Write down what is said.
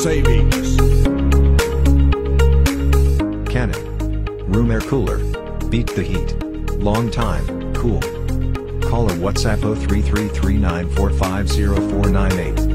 savings. Canon. Room air cooler. Beat the heat. Long time, cool. Call or WhatsApp 033394504998.